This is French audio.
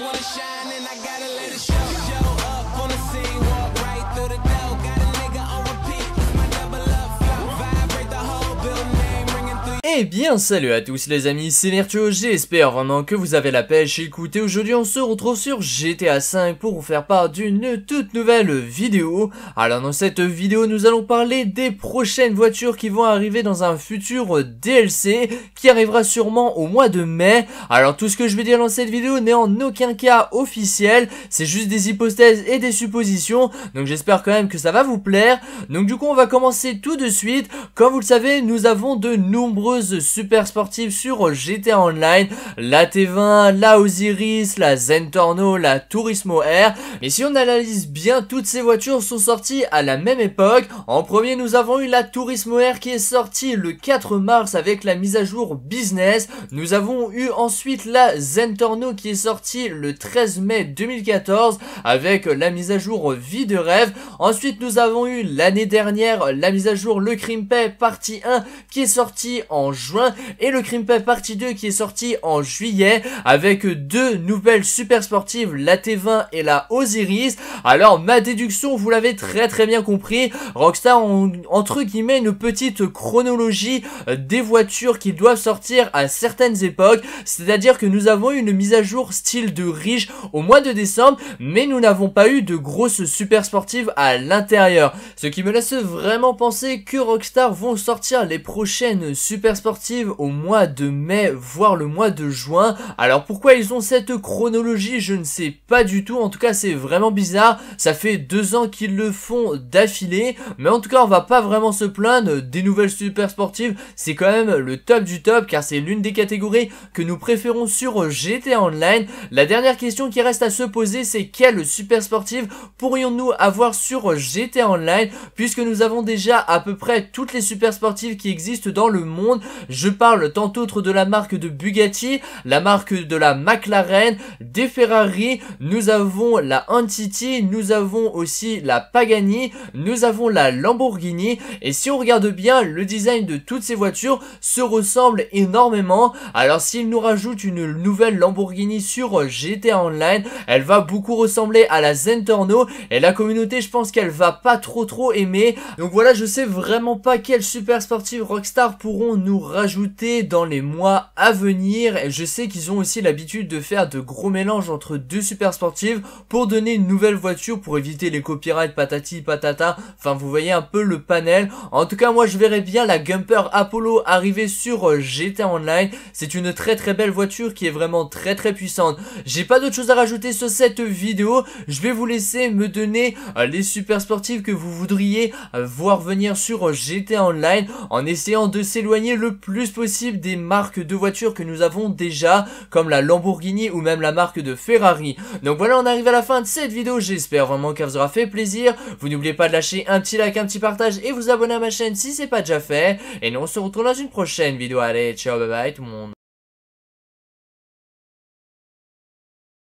wanna shine and I gotta let it show. Show up on the scene, Eh bien salut à tous les amis, c'est Virtuo, j'espère vraiment que vous avez la pêche. Écoutez, aujourd'hui on se retrouve sur GTA 5 pour vous faire part d'une toute nouvelle vidéo. Alors dans cette vidéo nous allons parler des prochaines voitures qui vont arriver dans un futur DLC qui arrivera sûrement au mois de mai. Alors tout ce que je vais dire dans cette vidéo n'est en aucun cas officiel, c'est juste des hypothèses et des suppositions. Donc j'espère quand même que ça va vous plaire. Donc du coup on va commencer tout de suite. Comme vous le savez, nous avons de super sportives sur GTA Online. La T20, la Osiris, la Zentorno, la Turismo R. Mais si on analyse bien, toutes ces voitures sont sorties à la même époque. En premier, nous avons eu la Turismo R qui est sortie le 4 mars avec la mise à jour Business. Nous avons eu ensuite la Zentorno qui est sortie le 13 mai 2014 avec la mise à jour Vie de rêve. Ensuite, nous avons eu l'année dernière la mise à jour Le Crimpay partie 1 qui est sortie en juin et le Crimpay partie 2 qui est sorti en juillet avec deux nouvelles super sportives, la T20 et la Osiris. Alors ma déduction, vous l'avez très très bien compris, Rockstar ont entre guillemets une petite chronologie euh, des voitures qui doivent sortir à certaines époques, c'est-à-dire que nous avons eu une mise à jour style de riche au mois de décembre, mais nous n'avons pas eu de grosses super sportives à l'intérieur, ce qui me laisse vraiment penser que Rockstar vont sortir les prochaines super sportives au mois de mai, voire le mois de juin. Alors pourquoi ils ont cette chronologie, je ne sais pas du tout, en tout cas c'est vraiment bizarre, ça fait deux ans qu'ils le font d'affilée, mais en tout cas on va pas vraiment se plaindre des nouvelles super sportives, c'est quand même le top du top car c'est l'une des catégories que nous préférons sur GTA Online. La dernière question qui reste à se poser c'est quelle super sportive pourrions-nous avoir sur GTA Online puisque nous avons déjà à peu près toutes les super sportives qui existent dans le monde. Je parle tant autre de la marque de Bugatti, la marque de la McLaren, des Ferrari, nous avons la Entity, nous avons aussi la Pagani, nous avons la Lamborghini. Et si on regarde bien le design de toutes ces voitures se ressemble énormément. Alors s'ils nous rajoutent une nouvelle Lamborghini sur GTA Online elle va beaucoup ressembler à la Zentorno. Et la communauté je pense qu'elle va pas trop trop aimer. Donc voilà je sais vraiment pas quelle super sportive Rockstar pourront nous rajouter dans les mois à venir. Je sais qu'ils ont aussi l'habitude de faire de gros mélanges entre deux super sportives pour donner une nouvelle voiture pour éviter les copyrights patati patata. Enfin vous voyez un peu le panel. En tout cas moi je verrais bien la Gumper Apollo arriver sur GTA Online. C'est une très très belle voiture qui est vraiment très très puissante. J'ai pas d'autre chose à rajouter sur cette vidéo. Je vais vous laisser me donner euh, les super sportives que vous voudriez euh, voir venir sur GTA Online en essayant de s'éloigner plus possible des marques de voitures que nous avons déjà comme la Lamborghini ou même la marque de Ferrari. Donc voilà on arrive à la fin de cette vidéo. J'espère vraiment qu'elle vous aura fait plaisir. Vous n'oubliez pas de lâcher un petit like un petit partage et vous abonner à ma chaîne si c'est pas déjà fait. Et nous on se retrouve dans une prochaine vidéo. Allez ciao bye bye tout le monde